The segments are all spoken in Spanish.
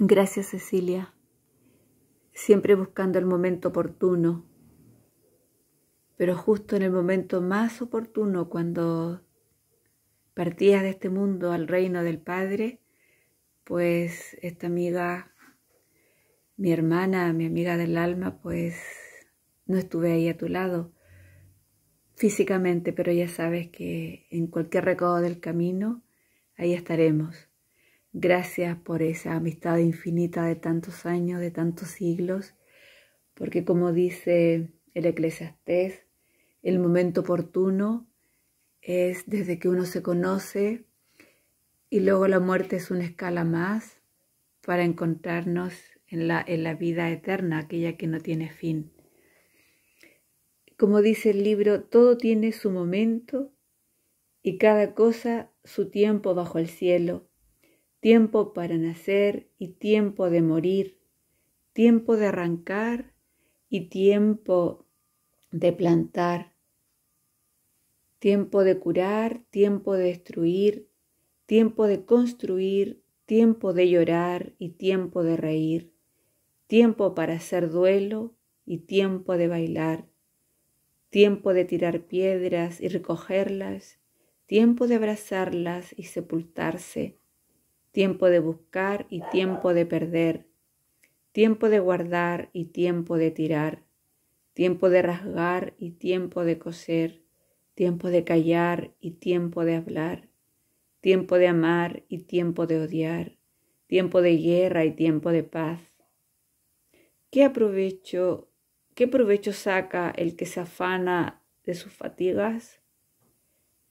Gracias Cecilia, siempre buscando el momento oportuno, pero justo en el momento más oportuno cuando partías de este mundo al reino del Padre, pues esta amiga, mi hermana, mi amiga del alma, pues no estuve ahí a tu lado físicamente, pero ya sabes que en cualquier recodo del camino, ahí estaremos Gracias por esa amistad infinita de tantos años, de tantos siglos, porque como dice el eclesiastés, el momento oportuno es desde que uno se conoce y luego la muerte es una escala más para encontrarnos en la, en la vida eterna, aquella que no tiene fin. Como dice el libro, todo tiene su momento y cada cosa su tiempo bajo el cielo tiempo para nacer y tiempo de morir, tiempo de arrancar y tiempo de plantar, tiempo de curar, tiempo de destruir, tiempo de construir, tiempo de llorar y tiempo de reír, tiempo para hacer duelo y tiempo de bailar, tiempo de tirar piedras y recogerlas, tiempo de abrazarlas y sepultarse, tiempo de buscar y tiempo de perder, tiempo de guardar y tiempo de tirar, tiempo de rasgar y tiempo de coser, tiempo de callar y tiempo de hablar, tiempo de amar y tiempo de odiar, tiempo de guerra y tiempo de paz. ¿Qué aprovecho, qué provecho saca el que se afana de sus fatigas?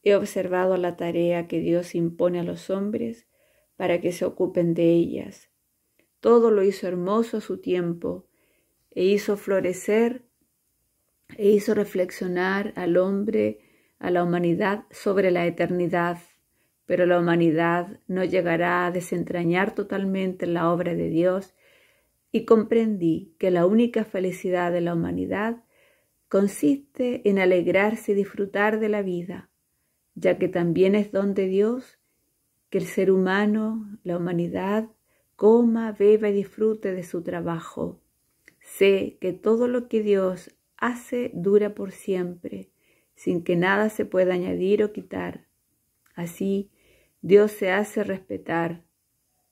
He observado la tarea que Dios impone a los hombres para que se ocupen de ellas. Todo lo hizo hermoso a su tiempo e hizo florecer e hizo reflexionar al hombre, a la humanidad sobre la eternidad, pero la humanidad no llegará a desentrañar totalmente la obra de Dios y comprendí que la única felicidad de la humanidad consiste en alegrarse y disfrutar de la vida, ya que también es don de Dios que el ser humano, la humanidad, coma, beba y disfrute de su trabajo. Sé que todo lo que Dios hace dura por siempre, sin que nada se pueda añadir o quitar. Así, Dios se hace respetar.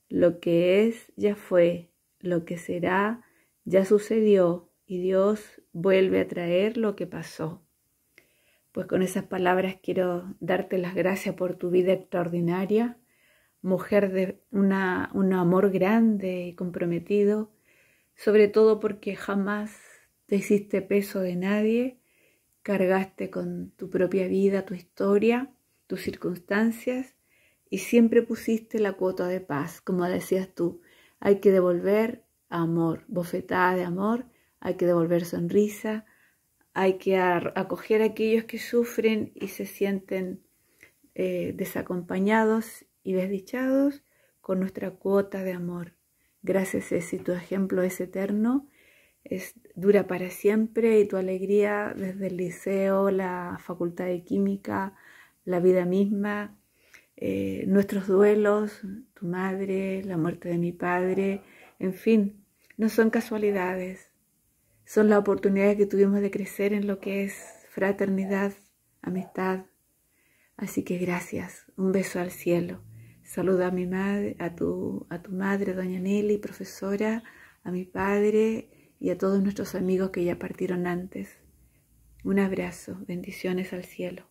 Lo que es ya fue, lo que será ya sucedió y Dios vuelve a traer lo que pasó. Pues con esas palabras quiero darte las gracias por tu vida extraordinaria mujer de una, un amor grande y comprometido, sobre todo porque jamás te hiciste peso de nadie, cargaste con tu propia vida, tu historia, tus circunstancias y siempre pusiste la cuota de paz, como decías tú, hay que devolver amor, bofetada de amor, hay que devolver sonrisa, hay que acoger a aquellos que sufren y se sienten eh, desacompañados y desdichados con nuestra cuota de amor. Gracias, si tu ejemplo es eterno, es, dura para siempre y tu alegría desde el liceo, la facultad de química, la vida misma, eh, nuestros duelos, tu madre, la muerte de mi padre, en fin, no son casualidades, son las oportunidades que tuvimos de crecer en lo que es fraternidad, amistad. Así que gracias, un beso al cielo. Saluda a mi madre, a tu, a tu madre, doña Nelly, profesora, a mi padre y a todos nuestros amigos que ya partieron antes. Un abrazo, bendiciones al cielo.